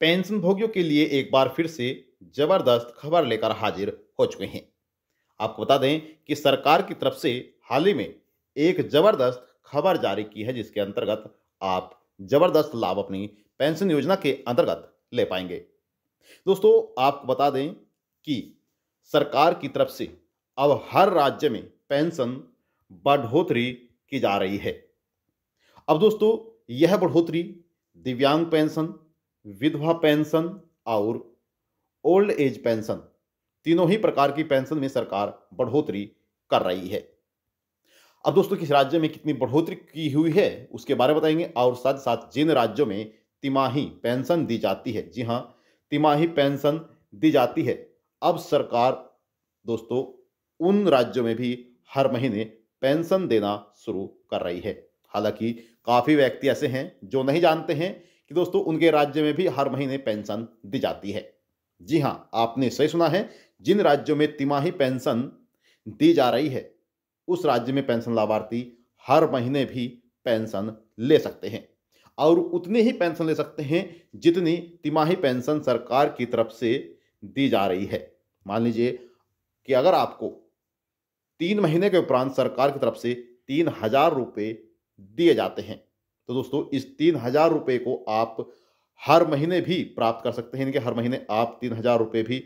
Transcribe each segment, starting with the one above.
Pension भोगियों के लिए एक बार फिर से ज़बरदस्त खबर लेकर हाजिर हो चुके हैं। आपको बता दें कि सरकार की तरफ़ से हाल ही में एक ज़बरदस्त खबर जारी की है, जिसके अंतर्गत आप ज़बरदस्त लाभ अपनी पेंशन योजना के अंतर्गत ले पाएँगे। दोस्तों, आपको बता दें कि सरकार की तरफ़ से अब हर राज्य में पेंशन बढ़ोतरी की जा रही है। अब दोस्तों, यह बढ़ोतरी दिव्यांग पेंशन विधवा पेंशन और ओल्ड एज पेंशन, तीनों ही प्रकार की पेंशन में सरकार बढ़ोतरी कर रही है। अब दोस्तों, किस राज्य में कितनी बढ़ोतरी की हुई है, उसके बारे में बताएँगे और साथ साथ जिन राज्यों में तिमाही पेंशन दी जाती है। जी हाँ तिमाही पेंशन दी जाती है। अब सरकार, दोस्तों, उन राज्यों में भी हर महीने पेंशन देना शुरू कर रही है। हालाँकि काफ़ी व्यक्ति ऐसे हैं जो नहीं जानते हैं कि दोस्तों, उनके राज्य में भी हर महीने पेंशन दी जाती है। जी हाँ आपने सही सुना है, जिन राज्यों में तिमाही पेंशन दी जा रही है, उस राज्य में पेंशन लाभार्थी हर महीने भी पेंशन ले सकते हैं। और उतनी ही पेंशन ले सकते हैं, जितनी तिमाही पेंशन सरकार की तरफ़ से दी जा रही है। मान लीजिए कि अगर आपको तीन महीने के उपरांत सरकार की तरफ़ से तीन हज़ार रुपये दिए जाते हैं तो दोस्तों, इस तीन हज़ार रुपये को आप हर महीने भी प्राप्त कर सकते हैं। यानी कि हर महीने आप तीन हज़ार रुपये भी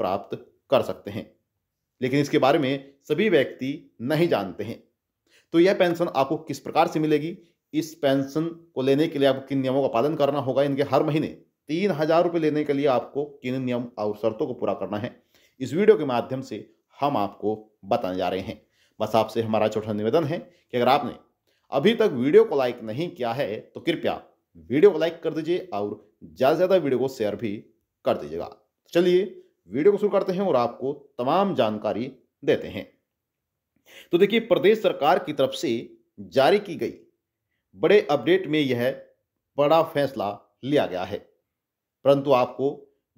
प्राप्त कर सकते हैं। लेकिन इसके बारे में सभी व्यक्ति नहीं जानते हैं। तो यह पेंशन आपको किस प्रकार से मिलेगी? इस पेंशन को लेने के लिए आपको किन नियमों का पालन करना होगा? इनके हर महीने तीन हज़ार रुपये लेने के लिए आपको किन नियम और शर्तों को पूरा करना है? इस वीडियो के माध्यम से हम आपको बताने जा रहे हैं। बस आपसे हमारा छोटा निवेदन है कि अगर आपने अभी तक वीडियो को लाइक नहीं किया है तो कृपया वीडियो को लाइक कर दीजिए और ज़्यादा से ज़्यादा वीडियो को शेयर भी कर दीजिएगा। चलिए, वीडियो को शुरू करते हैं और आपको तमाम जानकारी देते हैं। तो देखिए, प्रदेश सरकार की तरफ़ से जारी की गई बड़े अपडेट में यह बड़ा फैसला लिया गया है। परंतु आपको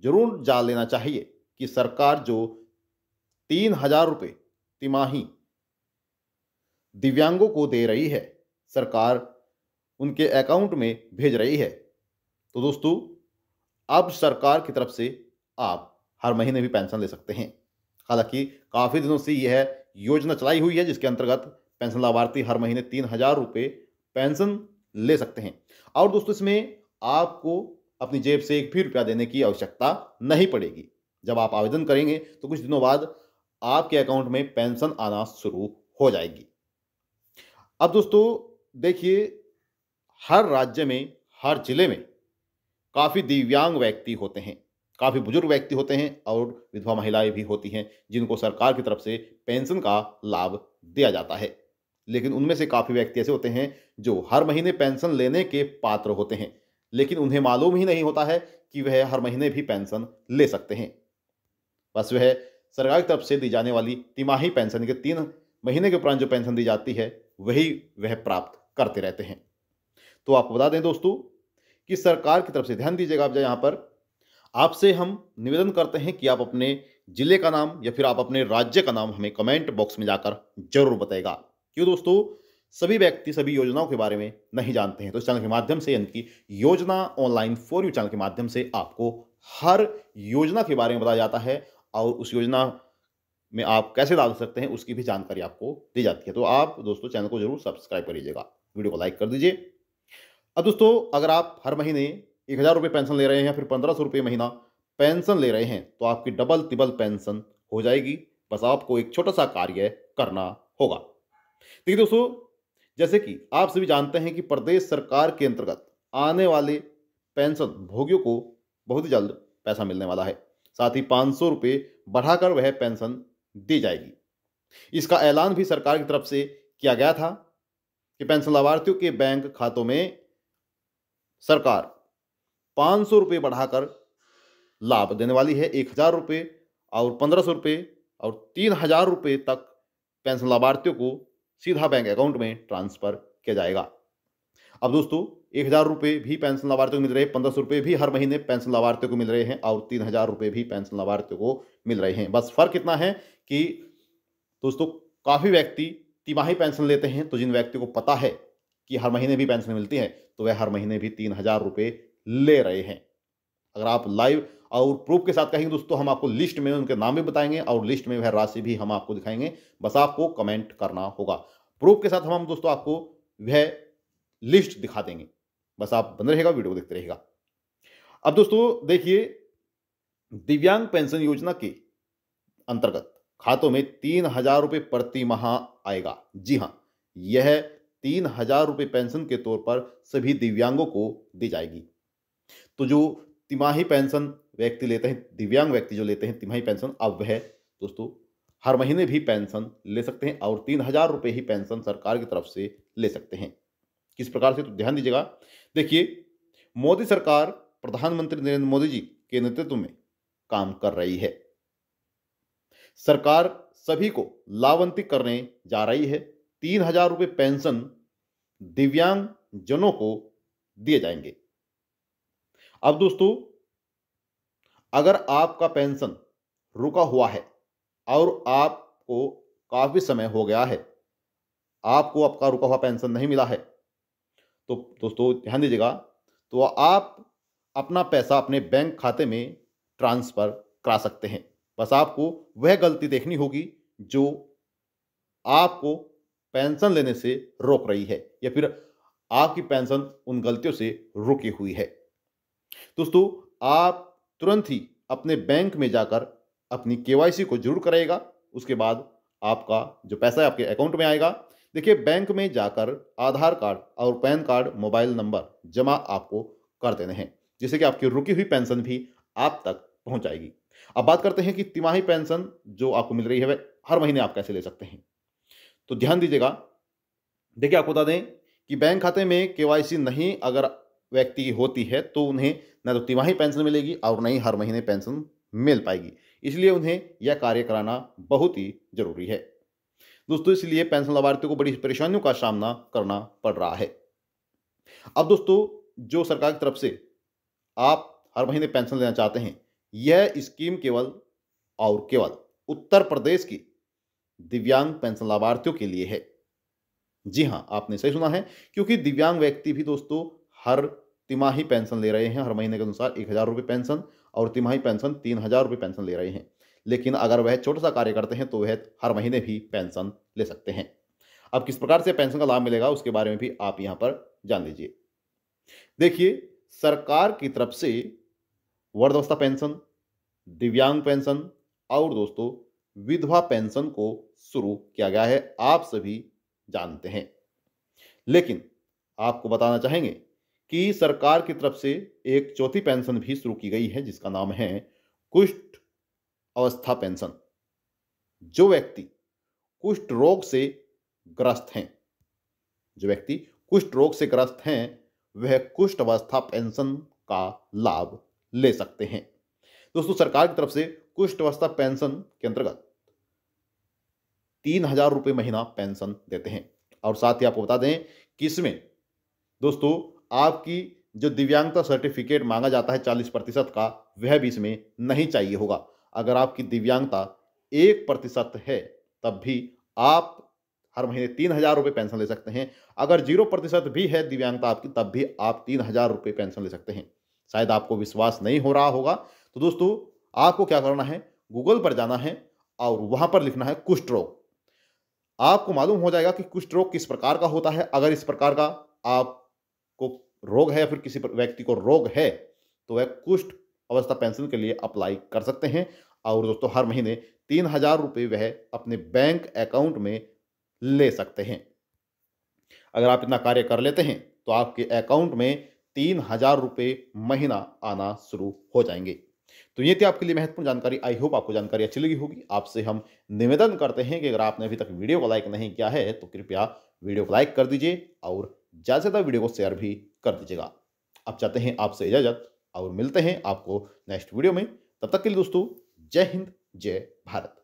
ज़रूर जान लेना चाहिए कि सरकार जो तीन हज़ार रुपये तिमाही दिव्यांगों को दे रही है सरकार उनके अकाउंट में भेज रही है। तो दोस्तों, अब सरकार की तरफ़ से आप हर महीने भी पेंशन ले सकते हैं। हालाँकि काफ़ी दिनों से यह योजना चलाई हुई है, जिसके अंतर्गत पेंशन लाभार्थी हर महीने तीन हज़ार रुपये पेंशन ले सकते हैं। और दोस्तों, इसमें आपको अपनी जेब से एक भी रुपया देने की आवश्यकता नहीं पड़ेगी। जब आप आवेदन करेंगे तो कुछ दिनों बाद आपके अकाउंट में पेंशन आना शुरू हो जाएगी। अब दोस्तों देखिए, हर राज्य में, हर ज़िले में काफ़ी दिव्यांग व्यक्ति होते हैं, काफ़ी बुज़ुर्ग व्यक्ति होते हैं और विधवा महिलाएँ भी होती हैं, जिनको सरकार की तरफ़ से पेंशन का लाभ दिया जाता है। लेकिन उनमें से काफ़ी व्यक्ति ऐसे होते हैं जो हर महीने पेंशन लेने के पात्र होते हैं, लेकिन उन्हें मालूम ही नहीं होता है कि वह हर महीने भी पेंशन ले सकते हैं। बस वह सरकार की तरफ़ से दी जाने वाली तिमाही पेंशन के तीन महीने के उपरांत जो पेंशन दी जाती है, वही वह प्राप्त करते रहते हैं। तो आपको बता दें दोस्तों कि सरकार की तरफ़ से, ध्यान दीजिएगा आप यहाँ पर, आपसे हम निवेदन करते हैं कि आप अपने ज़िले का नाम या फिर आप अपने राज्य का नाम हमें कमेंट बॉक्स में जाकर ज़रूर बताएगा। क्यों दोस्तों? सभी व्यक्ति, सभी योजनाओं के बारे में नहीं जानते हैं। तो इस चैनल के माध्यम से यानी कि योजना ऑनलाइन फॉर यू चैनल के माध्यम से आपको हर योजना के बारे में बताया जाता है और उस योजना में आप कैसे डाल सकते हैं उसकी भी जानकारी आपको दी जाती है। तो आप दोस्तों चैनल को ज़रूर सब्सक्राइब कर लीजिएगा। वीडियो को लाइक कर दीजिए। अब दोस्तों, अगर आप हर महीने एक हज़ार रुपये पेंशन ले रहे हैं या फिर पंद्रह सौ रुपये महीना पेंशन ले रहे हैं तो आपकी डबल तिबल पेंशन हो जाएगी। बस आपको एक छोटा सा कार्य करना होगा। देखिए दोस्तों, जैसे कि आप सभी जानते हैं कि प्रदेश सरकार के अंतर्गत आने वाले पेंशन भोगियों को बहुत ही जल्द पैसा मिलने वाला है। साथ ही पाँच सौ रुपये बढ़ाकर वह पेंशन दी जाएगी। इसका ऐलान भी सरकार की तरफ़ से किया गया था। कि पेंशन लाभार्थियों के बैंक खातों में सरकार पाँच सौ रुपये बढ़ाकर लाभ देने वाली है, एक हज़ार रुपये और पंद्रह सौ रुपये और तीन हज़ार रुपये तक पेंशन लाभार्थियों को सीधा बैंक अकाउंट में ट्रांसफ़र किया जाएगा। अब दोस्तों, एक हज़ार रुपये भी पेंशन लाभार्थियों को मिल रहे हैं, पंद्रह सौ रुपये भी हर महीने पेंशन लाभार्थियों को मिल रहे हैं और तीन हज़ार रुपये भी पेंशन लाभार्थियों को मिल रहे हैं। बस फ़र्क इतना है कि दोस्तों, काफ़ी व्यक्ति तिमाही पेंशन लेते हैं तो जिन व्यक्ति को पता है कि हर महीने भी पेंशन मिलती है तो वह हर महीने भी तीन हज़ार रुपये ले रहे हैं। अगर आप लाइव और प्रूफ के साथ कहेंगे दोस्तों, हम आपको लिस्ट में उनके नाम भी बताएँगे और लिस्ट में वह राशि भी हम आपको दिखाएँगे, बस आपको कमेंट करना होगा। प्रूफ के साथ हम दोस्तों आपको वह लिस्ट दिखा देंगे। बस आप बंद रहेगा, वीडियो देखते रहेगा। अब दोस्तों, देखिए, दिव्यांग पेंशन योजना के अंतर्गत खातों में तीन हज़ार रुपये प्रति माह आएगा। जी हाँ यह तीन हज़ार रुपये पेंशन के तौर पर सभी दिव्यांगों को दी जाएगी। तो जो तिमाही पेंशन व्यक्ति लेते हैं, दिव्यांग व्यक्ति जो लेते हैं तिमाही पेंशन, अब वह दोस्तों हर महीने भी पेंशन ले सकते हैं और तीन हज़ार रुपये ही पेंशन सरकार की तरफ़ से ले सकते हैं। किस प्रकार से तो ध्यान दीजिएगा। देखिए, मोदी सरकार प्रधानमंत्री नरेंद्र मोदी जी के नेतृत्व में काम कर रही है। सरकार सभी को लाभान्वित करने जा रही है। तीन हज़ार रुपये पेंशन दिव्यांग जनों को दिए जाएँगे। अब दोस्तों, अगर आपका पेंशन रुका हुआ है और आपको काफ़ी समय हो गया है, आपको आपका रुका हुआ पेंशन नहीं मिला है तो दोस्तों ध्यान दीजिएगा तो आप अपना पैसा अपने बैंक खाते में ट्रांसफ़र करा सकते हैं। बस आपको वह गलती देखनी होगी जो आपको पेंशन लेने से रोक रही है या फिर आपकी पेंशन उन गलतियों से रुकी हुई है। दोस्तों, आप तुरंत ही अपने बैंक में जाकर अपनी केवाईसी को ज़रूर करेगा, उसके बाद आपका जो पैसा है आपके अकाउंट में आएगा। देखिए, बैंक में जाकर आधार कार्ड और पैन कार्ड, मोबाइल नंबर जमा आपको कर देने हैं, जिससे कि आपकी रुकी हुई पेंशन भी आप तक पहुँच जाएगी अब बात करते हैं कि तिमाही पेंशन जो आपको मिल रही है वह हर महीने आप कैसे ले सकते हैं? तो ध्यान दीजिएगा, देखिए आपको बता दें कि बैंक खाते में केवाईसी नहीं अगर व्यक्ति की होती है तो उन्हें न तो तिमाही पेंशन मिलेगी और न ही हर महीने पेंशन मिल पाएगी। इसलिए उन्हें यह कार्य कराना बहुत ही ज़रूरी है। दोस्तों, इसलिए पेंशन लाभार्थियों को बड़ी परेशानियों का सामना करना पड़ रहा है। अब दोस्तों, जो सरकार की तरफ़ से आप हर महीने पेंशन लेना चाहते हैं यह स्कीम केवल और केवल उत्तर प्रदेश की दिव्यांग पेंशन लाभार्थियों के लिए है। जी हाँ आपने सही सुना है, क्योंकि दिव्यांग व्यक्ति भी दोस्तों हर तिमाही पेंशन ले रहे हैं, हर महीने के अनुसार एक हज़ार रुपये पेंशन और तिमाही पेंशन तीन हज़ार रुपये पेंशन ले रहे हैं। लेकिन अगर वह छोटा सा कार्य करते हैं तो वह हर महीने भी पेंशन ले सकते हैं। अब किस प्रकार से पेंशन का लाभ मिलेगा, उसके बारे में भी आप यहाँ पर जान लीजिए। देखिए, सरकार की तरफ़ से वर्धावस्था पेंशन दिव्यांग पेंशन और दोस्तों, विधवा पेंशन को शुरू किया गया है। आप सभी जानते हैं। लेकिन आपको बताना चाहेंगे कि सरकार की तरफ़ से एक चौथी पेंशन भी शुरू की गई है, जिसका नाम है कुष्ठ अवस्था पेंशन। जो व्यक्ति कुष्ठ रोग से ग्रस्त हैं, जो व्यक्ति कुष्ठ रोग से ग्रस्त हैं, वह कुष्ठ अवस्था पेंशन का लाभ ले सकते हैं। दोस्तों, सरकार की तरफ़ से कुष्ठ अवस्था पेंशन के अंतर्गत तीन हज़ार रुपये महीना पेंशन देते हैं। और साथ ही आपको बता दें कि इसमें दोस्तों, आपकी जो दिव्यांगता सर्टिफिकेट मांगा जाता है चालीस प्रतिशत का, वह भी इसमें नहीं चाहिए होगा। अगर आपकी दिव्यांगता एक प्रतिशत है, तब भी आप हर महीने तीन हज़ार रुपये पेंशन ले सकते हैं। अगर ज़ीरो प्रतिशत भी है दिव्यांगता आपकी, तब भी आप तीन हज़ार रुपये पेंशन ले सकते हैं। शायद आपको विश्वास नहीं हो रहा होगा तो दोस्तों, आपको क्या करना है? गूगल पर जाना है और वहाँ पर लिखना है कुष्ठ रोग आपको मालूम हो जाएगा कि कुष्ठ रोग किस प्रकार का होता है। अगर इस प्रकार का आपको रोग है या फिर किसी व्यक्ति को रोग है तो वह कुष्ठ अवस्था पेंशन के लिए अप्लाई कर सकते हैं। और दोस्तों, हर महीने तीन हज़ार रुपये वह अपने बैंक अकाउंट में ले सकते हैं। अगर आप इतना कार्य कर लेते हैं तो आपके अकाउंट में तीन हज़ार रुपये महीना आना शुरू हो जाएँगे। तो ये थी आपके लिए महत्वपूर्ण जानकारी। आई होप आपको जानकारी अच्छी लगी होगी। आपसे हम निवेदन करते हैं कि अगर आपने अभी तक वीडियो को लाइक नहीं किया है तो कृपया वीडियो को लाइक कर दीजिए और ज़्यादा से ज़्यादा वीडियो को शेयर भी कर दीजिएगा। अब चाहते हैं आपसे इजाज़त और मिलते हैं आपको नेक्स्ट वीडियो में। तब तक के लिए दोस्तों, जय हिंद, जय भारत।